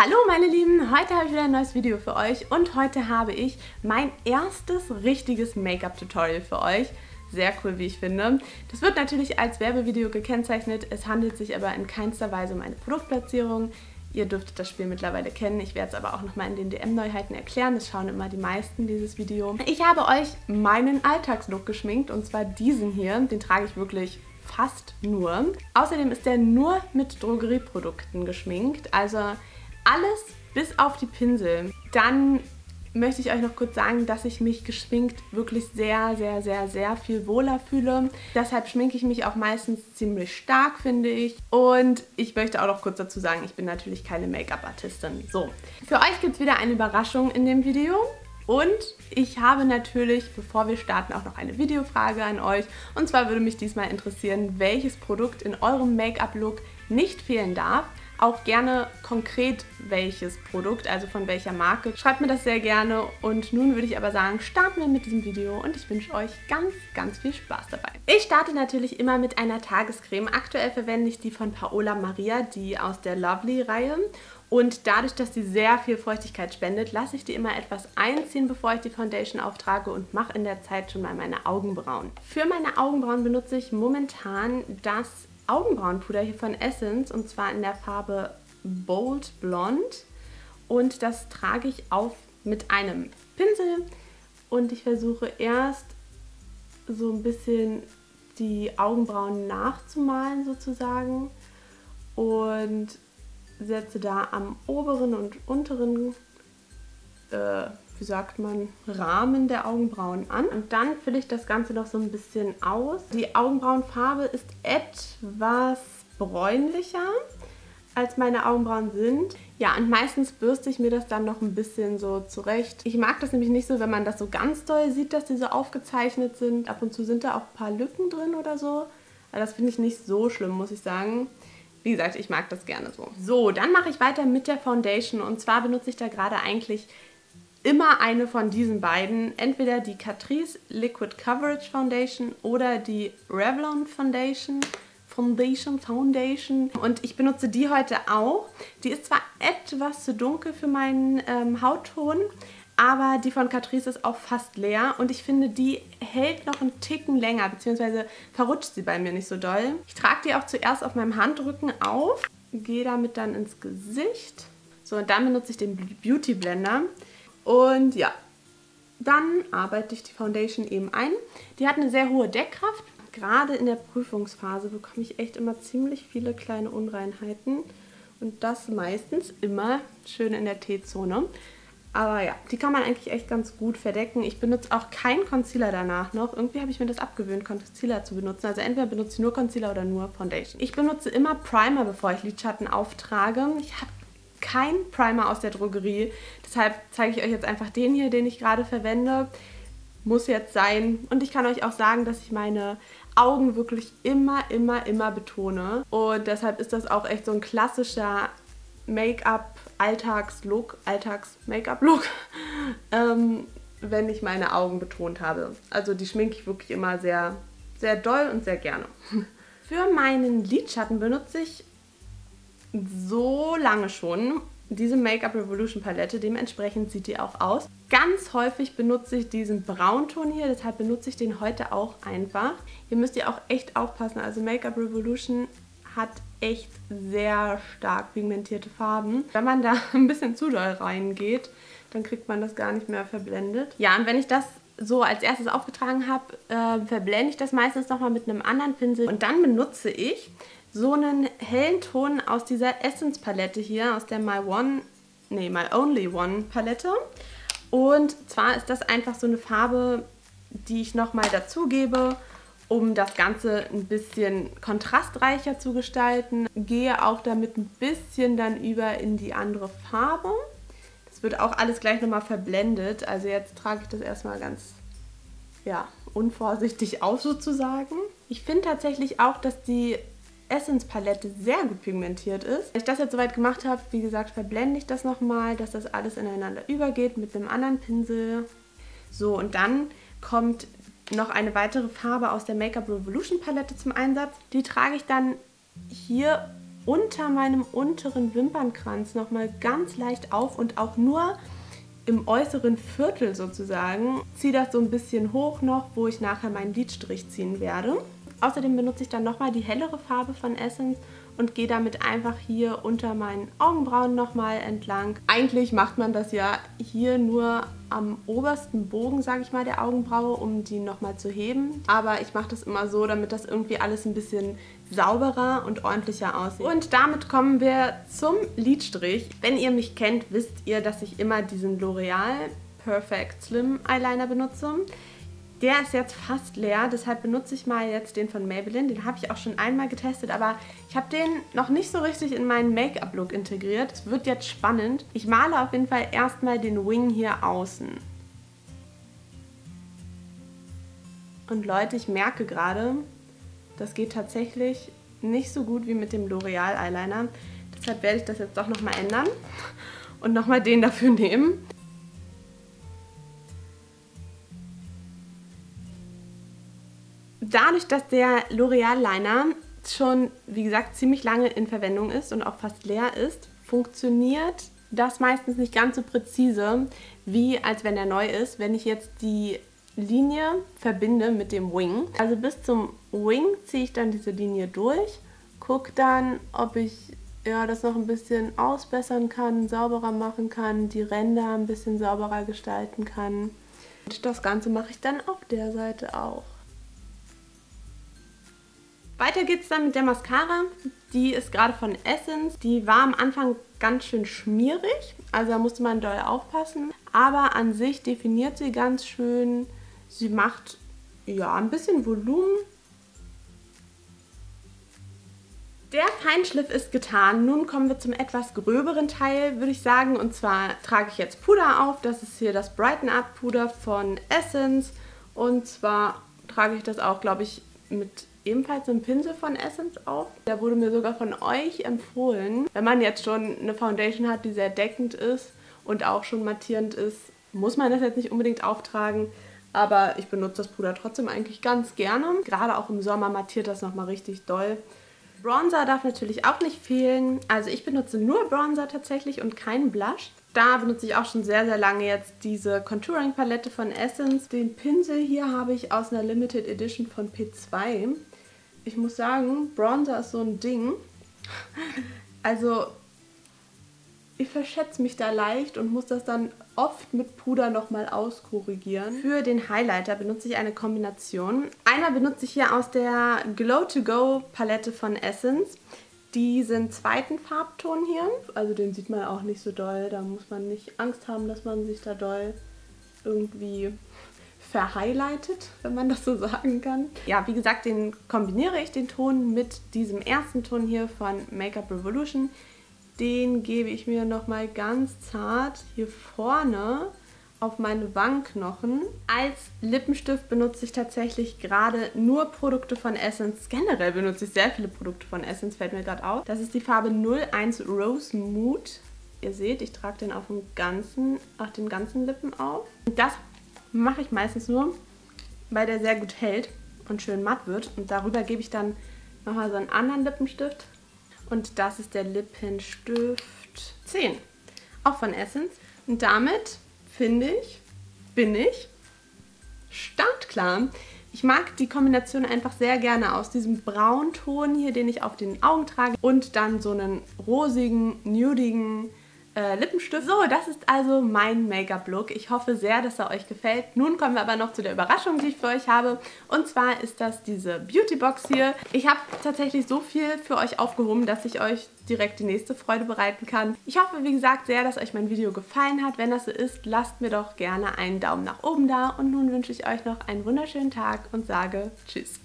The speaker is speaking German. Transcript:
Hallo meine Lieben, heute habe ich wieder ein neues Video für euch und heute habe ich mein erstes richtiges Make-up-Tutorial für euch. Sehr cool, wie ich finde. Das wird natürlich als Werbevideo gekennzeichnet, es handelt sich aber in keinster Weise um eine Produktplatzierung. Ihr dürftet das Spiel mittlerweile kennen, ich werde es aber auch nochmal in den DM-Neuheiten erklären, das schauen immer die meisten dieses Video. Ich habe euch meinen Alltagslook geschminkt und zwar diesen hier, den trage ich wirklich fast nur. Außerdem ist der nur mit Drogerieprodukten geschminkt, also alles bis auf die Pinsel. Dann möchte ich euch noch kurz sagen, dass ich mich geschminkt wirklich sehr, sehr, sehr, sehr viel wohler fühle. Deshalb schminke ich mich auch meistens ziemlich stark, finde ich. Und ich möchte auch noch kurz dazu sagen, ich bin natürlich keine Make-up-Artistin. So, für euch gibt es wieder eine Überraschung in dem Video. Und ich habe natürlich, bevor wir starten, auch noch eine Videofrage an euch. Und zwar würde mich diesmal interessieren, welches Produkt in eurem Make-up-Look nicht fehlen darf auch gerne konkret welches Produkt, also von welcher Marke. Schreibt mir das sehr gerne und nun würde ich aber sagen, starten wir mit diesem Video und ich wünsche euch ganz, ganz viel Spaß dabei. Ich starte natürlich immer mit einer Tagescreme. Aktuell verwende ich die von Paola Maria, die aus der Lovely-Reihe und dadurch, dass sie sehr viel Feuchtigkeit spendet, lasse ich die immer etwas einziehen, bevor ich die Foundation auftrage und mache in der Zeit schon mal meine Augenbrauen. Für meine Augenbrauen benutze ich momentan das Augenbrauenpuder hier von Essence und zwar in der Farbe Bold Blonde und das trage ich auf mit einem Pinsel. Und ich versuche erst so ein bisschen die Augenbrauen nachzumalen sozusagen. Und setze da am oberen und unteren äh, wie sagt man, Rahmen der Augenbrauen an. Und dann fülle ich das Ganze noch so ein bisschen aus. Die Augenbrauenfarbe ist etwas bräunlicher als meine Augenbrauen sind. Ja, und meistens bürste ich mir das dann noch ein bisschen so zurecht. Ich mag das nämlich nicht so, wenn man das so ganz doll sieht, dass die so aufgezeichnet sind. Ab und zu sind da auch ein paar Lücken drin oder so. Aber das finde ich nicht so schlimm, muss ich sagen. Wie gesagt, ich mag das gerne so. So, dann mache ich weiter mit der Foundation. Und zwar benutze ich da gerade eigentlich immer eine von diesen beiden, entweder die Catrice Liquid Coverage Foundation oder die Revlon Foundation. Foundation, Foundation. Und ich benutze die heute auch. Die ist zwar etwas zu dunkel für meinen ähm, Hautton, aber die von Catrice ist auch fast leer und ich finde, die hält noch einen Ticken länger, beziehungsweise verrutscht sie bei mir nicht so doll. Ich trage die auch zuerst auf meinem Handrücken auf, gehe damit dann ins Gesicht. So, und dann benutze ich den Beauty Blender. Und ja, dann arbeite ich die Foundation eben ein. Die hat eine sehr hohe Deckkraft. Gerade in der Prüfungsphase bekomme ich echt immer ziemlich viele kleine Unreinheiten. Und das meistens immer schön in der T-Zone. Aber ja, die kann man eigentlich echt ganz gut verdecken. Ich benutze auch keinen Concealer danach noch. Irgendwie habe ich mir das abgewöhnt, Concealer zu benutzen. Also entweder benutze ich nur Concealer oder nur Foundation. Ich benutze immer Primer, bevor ich Lidschatten auftrage. Ich habe kein Primer aus der Drogerie. Deshalb zeige ich euch jetzt einfach den hier, den ich gerade verwende. Muss jetzt sein. Und ich kann euch auch sagen, dass ich meine Augen wirklich immer, immer, immer betone. Und deshalb ist das auch echt so ein klassischer Make-up-Alltags-Look, Alltags-Make-up-Look, ähm, wenn ich meine Augen betont habe. Also die schminke ich wirklich immer sehr, sehr doll und sehr gerne. Für meinen Lidschatten benutze ich so lange schon diese Make-up Revolution Palette. Dementsprechend sieht die auch aus. Ganz häufig benutze ich diesen Braunton hier, deshalb benutze ich den heute auch einfach. Hier müsst ihr auch echt aufpassen. Also Make-up Revolution hat echt sehr stark pigmentierte Farben. Wenn man da ein bisschen zu doll reingeht, dann kriegt man das gar nicht mehr verblendet. Ja, und wenn ich das so als erstes aufgetragen habe, äh, verblende ich das meistens nochmal mit einem anderen Pinsel. Und dann benutze ich so einen hellen Ton aus dieser Essence Palette hier, aus der My One, nee, My Only One Palette. Und zwar ist das einfach so eine Farbe, die ich nochmal dazugebe, um das Ganze ein bisschen kontrastreicher zu gestalten. Gehe auch damit ein bisschen dann über in die andere Farbe. Das wird auch alles gleich nochmal verblendet. Also jetzt trage ich das erstmal ganz ja, unvorsichtig aus sozusagen. Ich finde tatsächlich auch, dass die Essence Palette sehr gut pigmentiert ist. Wenn ich das jetzt soweit gemacht habe, wie gesagt, verblende ich das nochmal, dass das alles ineinander übergeht mit einem anderen Pinsel. So, und dann kommt noch eine weitere Farbe aus der Make-up Revolution Palette zum Einsatz. Die trage ich dann hier unter meinem unteren Wimpernkranz nochmal ganz leicht auf und auch nur im äußeren Viertel sozusagen. Ziehe das so ein bisschen hoch noch, wo ich nachher meinen Lidstrich ziehen werde. Außerdem benutze ich dann nochmal die hellere Farbe von Essence und gehe damit einfach hier unter meinen Augenbrauen nochmal entlang. Eigentlich macht man das ja hier nur am obersten Bogen, sage ich mal, der Augenbraue, um die nochmal zu heben. Aber ich mache das immer so, damit das irgendwie alles ein bisschen sauberer und ordentlicher aussieht. Und damit kommen wir zum Lidstrich. Wenn ihr mich kennt, wisst ihr, dass ich immer diesen L'Oreal Perfect Slim Eyeliner benutze. Der ist jetzt fast leer, deshalb benutze ich mal jetzt den von Maybelline. Den habe ich auch schon einmal getestet, aber ich habe den noch nicht so richtig in meinen Make-up-Look integriert. Es wird jetzt spannend. Ich male auf jeden Fall erstmal den Wing hier außen. Und Leute, ich merke gerade, das geht tatsächlich nicht so gut wie mit dem L'Oreal Eyeliner. Deshalb werde ich das jetzt doch nochmal ändern und nochmal den dafür nehmen. Dadurch, dass der L'Oreal Liner schon, wie gesagt, ziemlich lange in Verwendung ist und auch fast leer ist, funktioniert das meistens nicht ganz so präzise, wie als wenn er neu ist, wenn ich jetzt die Linie verbinde mit dem Wing. Also bis zum Wing ziehe ich dann diese Linie durch, gucke dann, ob ich ja, das noch ein bisschen ausbessern kann, sauberer machen kann, die Ränder ein bisschen sauberer gestalten kann. Und das Ganze mache ich dann auf der Seite auch. Weiter geht es dann mit der Mascara. Die ist gerade von Essence. Die war am Anfang ganz schön schmierig, also da musste man doll aufpassen. Aber an sich definiert sie ganz schön. Sie macht ja ein bisschen Volumen. Der Feinschliff ist getan. Nun kommen wir zum etwas gröberen Teil, würde ich sagen. Und zwar trage ich jetzt Puder auf. Das ist hier das Brighten Up Puder von Essence. Und zwar trage ich das auch, glaube ich, mit ebenfalls einen Pinsel von Essence auf. Der wurde mir sogar von euch empfohlen. Wenn man jetzt schon eine Foundation hat, die sehr deckend ist und auch schon mattierend ist, muss man das jetzt nicht unbedingt auftragen. Aber ich benutze das Puder trotzdem eigentlich ganz gerne. Gerade auch im Sommer mattiert das nochmal richtig doll. Bronzer darf natürlich auch nicht fehlen. Also ich benutze nur Bronzer tatsächlich und keinen Blush. Da benutze ich auch schon sehr, sehr lange jetzt diese Contouring-Palette von Essence. Den Pinsel hier habe ich aus einer Limited Edition von P2 ich muss sagen, Bronzer ist so ein Ding. Also, ich verschätze mich da leicht und muss das dann oft mit Puder nochmal auskorrigieren. Für den Highlighter benutze ich eine Kombination. Einmal benutze ich hier aus der Glow to Go Palette von Essence diesen zweiten Farbton hier. Also den sieht man auch nicht so doll. Da muss man nicht Angst haben, dass man sich da doll irgendwie verhighlightet, wenn man das so sagen kann. Ja, wie gesagt, den kombiniere ich den Ton mit diesem ersten Ton hier von Makeup Revolution. Den gebe ich mir nochmal ganz zart hier vorne auf meine Wangenknochen. Als Lippenstift benutze ich tatsächlich gerade nur Produkte von Essence. Generell benutze ich sehr viele Produkte von Essence, fällt mir gerade auf. Das ist die Farbe 01 Rose Mood. Ihr seht, ich trage den auf dem ganzen, auf den ganzen Lippen auf. Das mache ich meistens nur, weil der sehr gut hält und schön matt wird. Und darüber gebe ich dann nochmal so einen anderen Lippenstift. Und das ist der Lippenstift 10, auch von Essence. Und damit, finde ich, bin ich startklar. Ich mag die Kombination einfach sehr gerne aus diesem Braunton hier, den ich auf den Augen trage und dann so einen rosigen, nudigen äh, Lippenstift. So, das ist also mein Make-up-Look. Ich hoffe sehr, dass er euch gefällt. Nun kommen wir aber noch zu der Überraschung, die ich für euch habe. Und zwar ist das diese Beauty-Box hier. Ich habe tatsächlich so viel für euch aufgehoben, dass ich euch direkt die nächste Freude bereiten kann. Ich hoffe, wie gesagt, sehr, dass euch mein Video gefallen hat. Wenn das so ist, lasst mir doch gerne einen Daumen nach oben da. Und nun wünsche ich euch noch einen wunderschönen Tag und sage Tschüss.